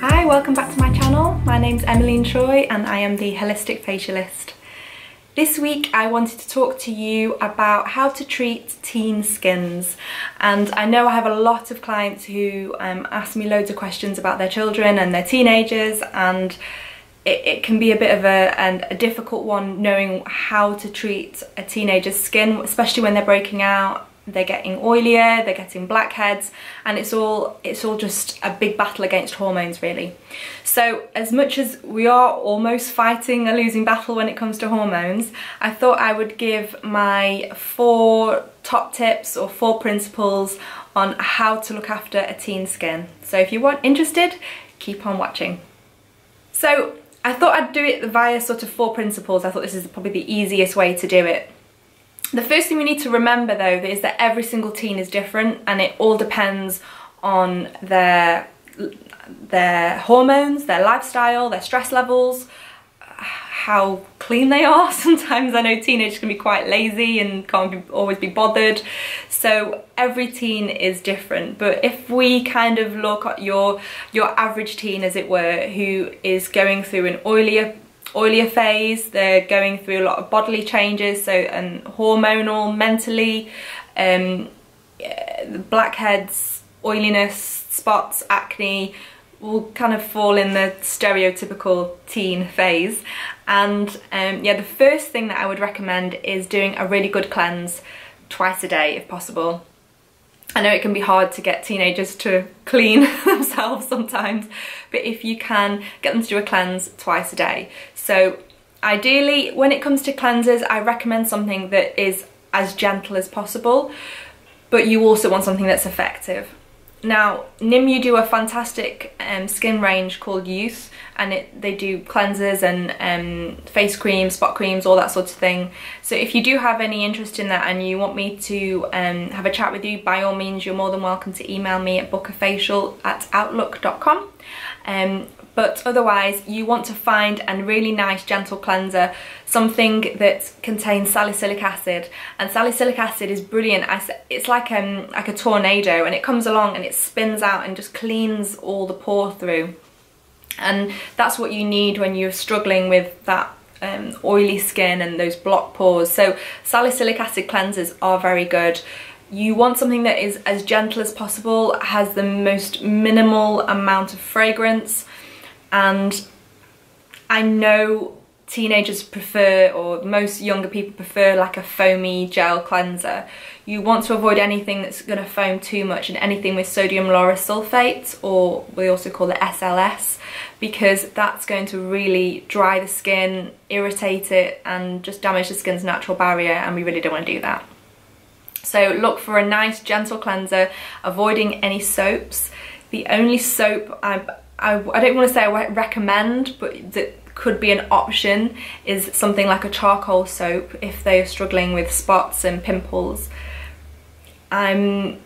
Hi, welcome back to my channel. My name's Emmaline Tsui and I am the Holistic Facialist. This week I wanted to talk to you about how to treat teen skins and I know I have a lot of clients who um, ask me loads of questions about their children and their teenagers and it, it can be a bit of a, a difficult one knowing how to treat a teenager's skin especially when they're breaking out they're getting oilier, they're getting blackheads, and it's all it's all just a big battle against hormones really. So as much as we are almost fighting a losing battle when it comes to hormones, I thought I would give my four top tips or four principles on how to look after a teen skin. So if you want interested, keep on watching. So I thought I'd do it via sort of four principles. I thought this is probably the easiest way to do it. The first thing we need to remember though is that every single teen is different and it all depends on their their hormones, their lifestyle, their stress levels, how clean they are. Sometimes I know teenagers can be quite lazy and can't be, always be bothered. So every teen is different. But if we kind of look at your, your average teen, as it were, who is going through an oilier oilier phase. They're going through a lot of bodily changes, so and hormonal, mentally, um, blackheads, oiliness, spots, acne will kind of fall in the stereotypical teen phase. And um, yeah, the first thing that I would recommend is doing a really good cleanse twice a day if possible. I know it can be hard to get teenagers to clean themselves sometimes, but if you can, get them to do a cleanse twice a day. So ideally, when it comes to cleansers, I recommend something that is as gentle as possible, but you also want something that's effective. Now, Nimue do a fantastic um, skin range called Youth, and it, they do cleansers and um, face creams, spot creams, all that sort of thing. So if you do have any interest in that and you want me to um, have a chat with you, by all means, you're more than welcome to email me at bookafacial at outlook.com. Um, but otherwise you want to find a really nice gentle cleanser something that contains salicylic acid and salicylic acid is brilliant it's like um like a tornado and it comes along and it spins out and just cleans all the pore through and that's what you need when you're struggling with that um, oily skin and those block pores. So salicylic acid cleansers are very good. You want something that is as gentle as possible, has the most minimal amount of fragrance, and I know teenagers prefer or most younger people prefer like a foamy gel cleanser. You want to avoid anything that's going to foam too much and anything with sodium lauryl sulfate or we also call it SLS because that's going to really dry the skin, irritate it and just damage the skin's natural barrier and we really don't want to do that. So look for a nice gentle cleanser, avoiding any soaps. The only soap I I, I don't want to say I recommend, but that could be an option is something like a charcoal soap if they're struggling with spots and pimples. I'm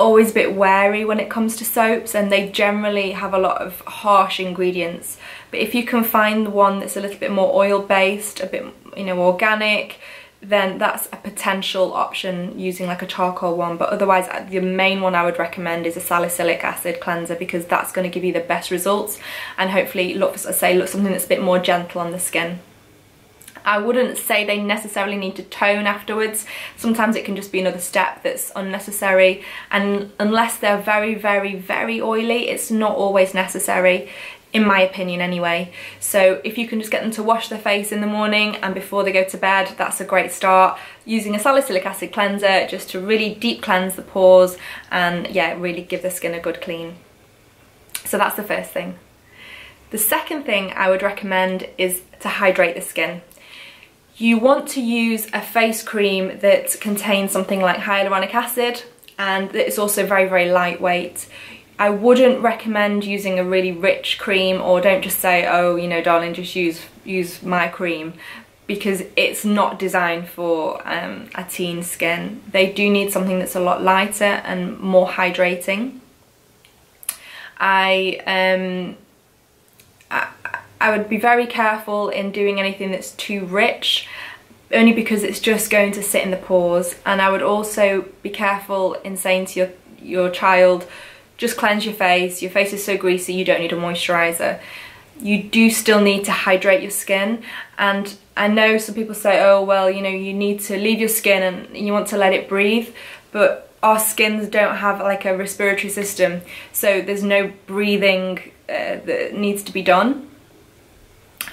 always a bit wary when it comes to soaps and they generally have a lot of harsh ingredients but if you can find one that's a little bit more oil based, a bit you know organic, then that's a potential option using like a charcoal one but otherwise uh, the main one I would recommend is a salicylic acid cleanser because that's going to give you the best results and hopefully look I say look something that's a bit more gentle on the skin. I wouldn't say they necessarily need to tone afterwards. Sometimes it can just be another step that's unnecessary and unless they're very, very, very oily, it's not always necessary in my opinion anyway. So if you can just get them to wash their face in the morning and before they go to bed, that's a great start. Using a salicylic acid cleanser just to really deep cleanse the pores and yeah, really give the skin a good clean. So that's the first thing. The second thing I would recommend is to hydrate the skin. You want to use a face cream that contains something like hyaluronic acid and it's also very, very lightweight. I wouldn't recommend using a really rich cream or don't just say, oh, you know, darling, just use, use my cream because it's not designed for um, a teen skin. They do need something that's a lot lighter and more hydrating. I, um, I would be very careful in doing anything that's too rich only because it's just going to sit in the pores and I would also be careful in saying to your, your child just cleanse your face. Your face is so greasy, you don't need a moisturizer. You do still need to hydrate your skin. And I know some people say, oh, well, you know, you need to leave your skin and you want to let it breathe. But our skins don't have like a respiratory system. So there's no breathing uh, that needs to be done.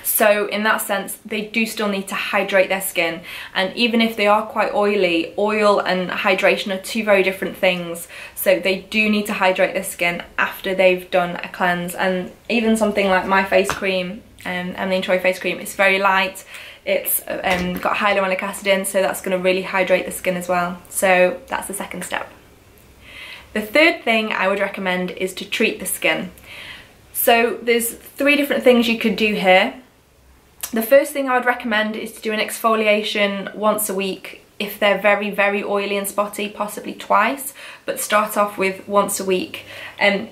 So in that sense, they do still need to hydrate their skin. And even if they are quite oily, oil and hydration are two very different things. So they do need to hydrate their skin after they've done a cleanse. And even something like my face cream, um, Emily Tsui face cream, it's very light. It's um, got hyaluronic acid in, so that's gonna really hydrate the skin as well. So that's the second step. The third thing I would recommend is to treat the skin. So there's three different things you could do here. The first thing I would recommend is to do an exfoliation once a week if they're very, very oily and spotty, possibly twice, but start off with once a week. And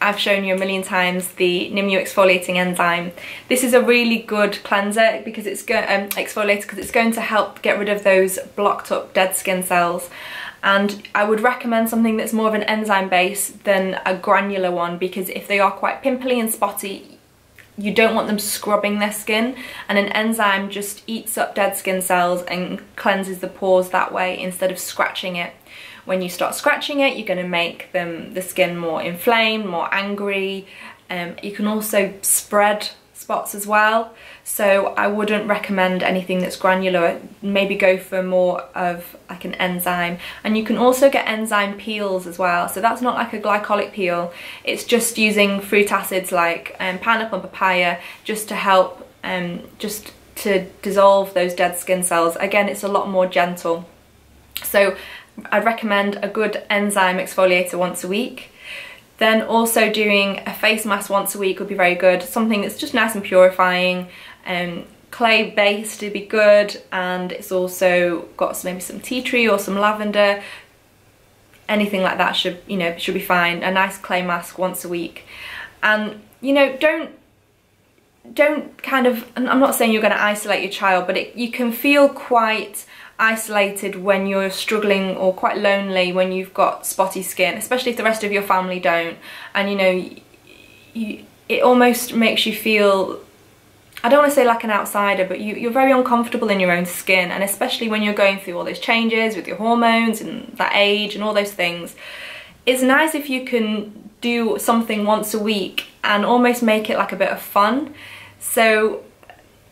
I've shown you a million times the Nimue exfoliating enzyme. This is a really good cleanser because it's going um, exfoliator because it's going to help get rid of those blocked up dead skin cells. And I would recommend something that's more of an enzyme base than a granular one because if they are quite pimply and spotty, you don't want them scrubbing their skin and an enzyme just eats up dead skin cells and cleanses the pores that way instead of scratching it. When you start scratching it, you're going to make them the skin more inflamed, more angry. Um, you can also spread spots as well. So I wouldn't recommend anything that's granular. Maybe go for more of like an enzyme. And you can also get enzyme peels as well. So that's not like a glycolic peel. It's just using fruit acids like um, pineapple and papaya just to help um, just to dissolve those dead skin cells. Again, it's a lot more gentle. So I'd recommend a good enzyme exfoliator once a week. Then also doing a face mask once a week would be very good. Something that's just nice and purifying. Um, clay base to be good and it's also got maybe some tea tree or some lavender. Anything like that should, you know, should be fine. A nice clay mask once a week. And, you know, don't don't kind of, I'm not saying you're going to isolate your child, but it, you can feel quite isolated when you're struggling or quite lonely when you've got spotty skin, especially if the rest of your family don't. And you know, you, it almost makes you feel, I don't want to say like an outsider, but you, you're very uncomfortable in your own skin. And especially when you're going through all those changes with your hormones and that age and all those things, it's nice if you can do something once a week and almost make it like a bit of fun. So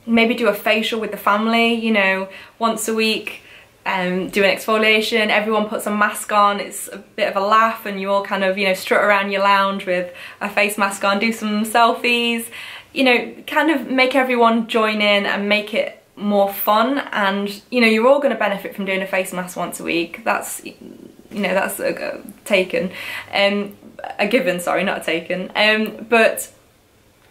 maybe do a facial with the family, you know, once a week, um, do an exfoliation, everyone puts a mask on, it's a bit of a laugh and you all kind of, you know, strut around your lounge with a face mask on, do some selfies, you know, kind of make everyone join in and make it more fun and, you know, you're all going to benefit from doing a face mask once a week. That's, you know, that's a, a taken, um, a given, sorry, not a taken. Um, but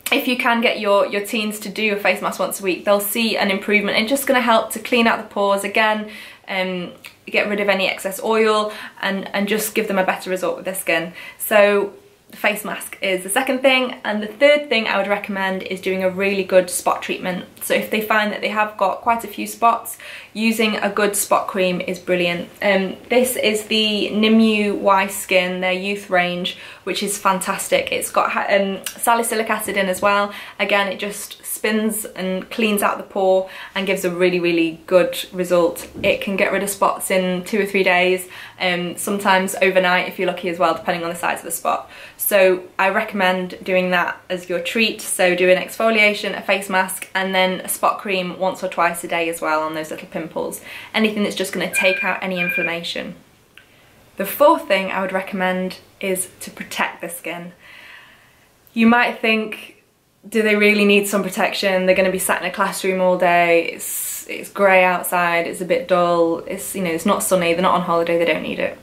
if you can get your, your teens to do a face mask once a week, they'll see an improvement and just going to help to clean out the pores again, um, get rid of any excess oil and, and just give them a better result with their skin. So face mask is the second thing. And the third thing I would recommend is doing a really good spot treatment. So if they find that they have got quite a few spots using a good spot cream is brilliant. Um, this is the Nimue Y Skin their youth range which is fantastic. It's got um, salicylic acid in as well. Again it just spins and cleans out the pore and gives a really really good result. It can get rid of spots in two or three days um, sometimes overnight if you're lucky as well depending on the size of the spot so I recommend doing that as your treat. So do an exfoliation, a face mask, and then a spot cream once or twice a day as well on those little pimples. Anything that's just gonna take out any inflammation. The fourth thing I would recommend is to protect the skin. You might think, do they really need some protection? They're gonna be sat in a classroom all day, it's, it's grey outside, it's a bit dull, it's, you know, it's not sunny, they're not on holiday, they don't need it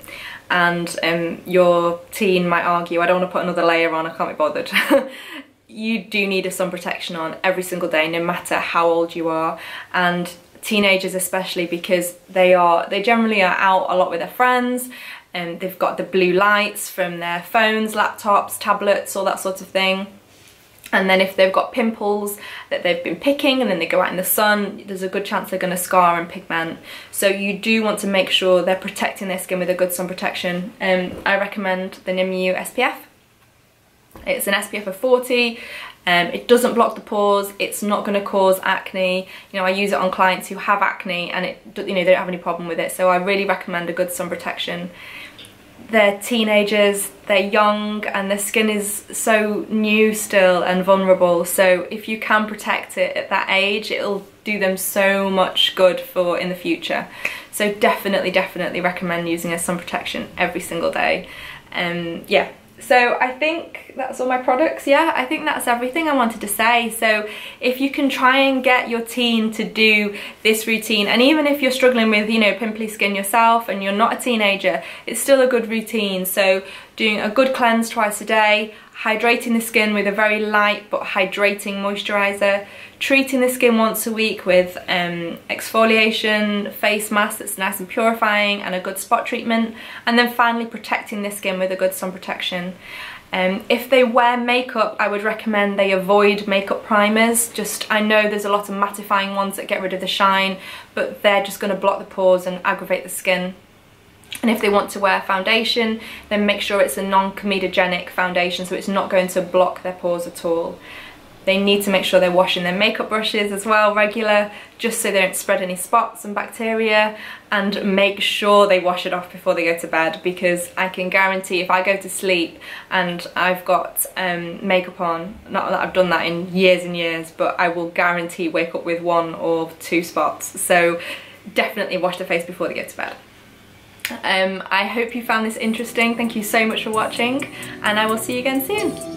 and um, your teen might argue, I don't want to put another layer on, I can't be bothered. you do need a sun protection on every single day, no matter how old you are. And teenagers especially because they are, they generally are out a lot with their friends and they've got the blue lights from their phones, laptops, tablets, all that sort of thing. And then if they've got pimples that they've been picking and then they go out in the sun there's a good chance they're going to scar and pigment. So you do want to make sure they're protecting their skin with a good sun protection. Um, I recommend the Nimue SPF it's an SPF of 40 um, it doesn't block the pores, it's not going to cause acne. You know, I use it on clients who have acne and it, you know, they don't have any problem with it. So I really recommend a good sun protection they're teenagers, they're young and their skin is so new still and vulnerable so if you can protect it at that age it'll do them so much good for in the future. So definitely, definitely recommend using a sun protection every single day. Um, yeah, so I think that's all my products, yeah, I think that's everything I wanted to say. So if you can try and get your teen to do this routine, and even if you're struggling with, you know, pimply skin yourself and you're not a teenager, it's still a good routine. So doing a good cleanse twice a day, hydrating the skin with a very light but hydrating moisturiser, treating the skin once a week with um, exfoliation, face mask that's nice and purifying and a good spot treatment, and then finally protecting the skin with a good sun protection. Um, if they wear makeup, I would recommend they avoid makeup primers. Just, I know there's a lot of mattifying ones that get rid of the shine, but they're just going to block the pores and aggravate the skin. And if they want to wear foundation, then make sure it's a non-comedogenic foundation so it's not going to block their pores at all. They need to make sure they're washing their makeup brushes as well regular, just so they don't spread any spots and bacteria, and make sure they wash it off before they go to bed because I can guarantee if I go to sleep and I've got um, makeup on, not that I've done that in years and years, but I will guarantee wake up with one or two spots. So definitely wash the face before they go to bed. Um, I hope you found this interesting. Thank you so much for watching and I will see you again soon.